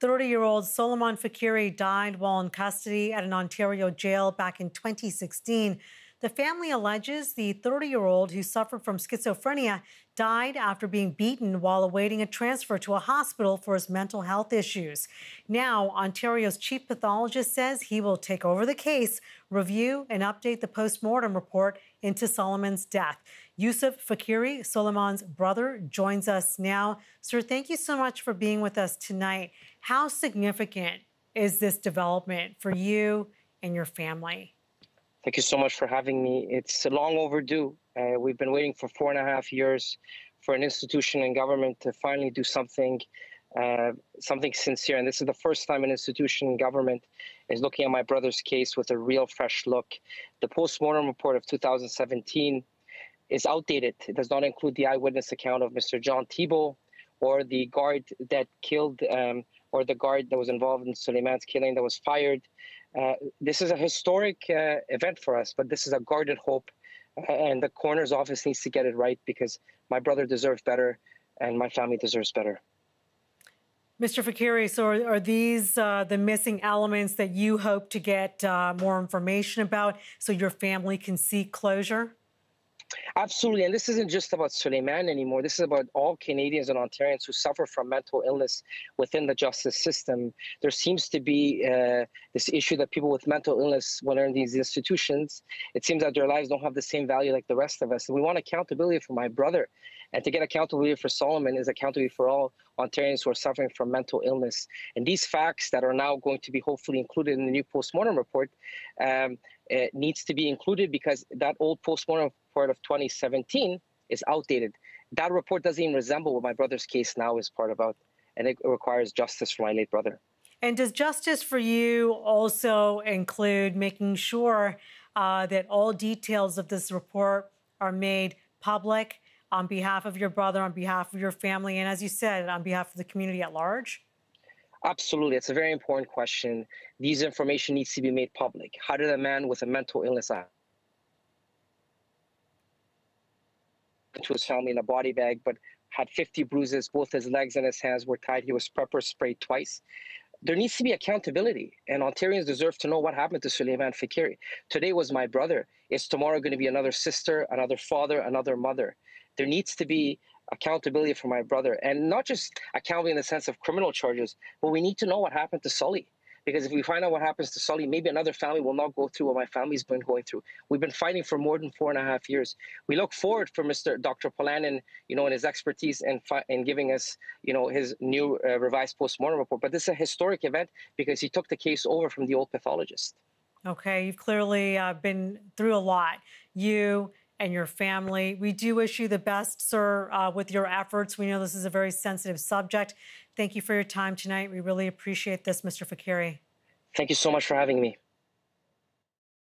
30 year old Soleiman Faqiri died while in custody at an Ontario jail back in 2016. The family alleges the 30 year old who suffered from schizophrenia died after being beaten while awaiting a transfer to a hospital for his mental health issues. Now, Ontario's chief pathologist says he will take over the case, review, and update the post-mortem report into Soleiman's death. Yusuf Faqiri, Soleiman's brother, joins us now. Sir, thank you so much for being with us tonight. How significant is this development for you and your family? Thank you so much for having me. It's long overdue. Uh, we've been waiting for four and a half years for an institution and government to finally do something, uh, something sincere. And this is the first time an institution and government is looking at my brother's case with a real fresh look. The post-mortem report of 2017 is outdated. It does not include the eyewitness account of Mr. John Thibault or the guard that killed um, or the guard that was involved in Soleiman's killing that was fired. Uh, this is a historic uh, event for us, but this is a guarded hope. Uh, and the coroner's office needs to get it right because my brother deserves better and my family deserves better. Mr. Faqiri, so are, are these uh, the missing elements that you hope to get uh, more information about so your family can seek closure? Absolutely. And this isn't just about Soleiman anymore. This is about all Canadians and Ontarians who suffer from mental illness within the justice system. There seems to be uh, this issue that people with mental illness, when they're in these institutions, it seems that their lives don't have the same value like the rest of us. And we want accountability for my brother. And to get accountability for Soleiman is accountability for all Ontarians who are suffering from mental illness. And these facts that are now going to be hopefully included in the new postmortem report um, needs to be included because that old postmortem report of 2017 is outdated. That report doesn't even resemble what my brother's case now is part about, and it requires justice for my late brother. And does justice for you also include making sure uh, that all details of this report are made public on behalf of your brother, on behalf of your family, and as you said, on behalf of the community at large? Absolutely. It's a very important question. These information needs to be made public. How did a man with a mental illness to his family in a body bag, but had 50 bruises. Both his legs and his hands were tied. He was pepper sprayed twice. There needs to be accountability, and Ontarians deserve to know what happened to Soleiman Faqiri. Today was my brother. Is tomorrow going to be another sister, another father, another mother? There needs to be accountability for my brother, and not just accountability in the sense of criminal charges, but we need to know what happened to Soli. Because if we find out what happens to Soli, maybe another family will not go through what my family's been going through. We've been fighting for more than four and a half years. We look forward for Mr. Dr. Pollanen, you know, and his expertise in, in giving us, you know, his new uh, revised postmortem report. But this is a historic event because he took the case over from the old pathologist. Okay, you've clearly uh, been through a lot. You and your family. We do wish you the best, sir, uh, with your efforts. We know this is a very sensitive subject. Thank you for your time tonight. We really appreciate this, Mr. Faqiri. Thank you so much for having me.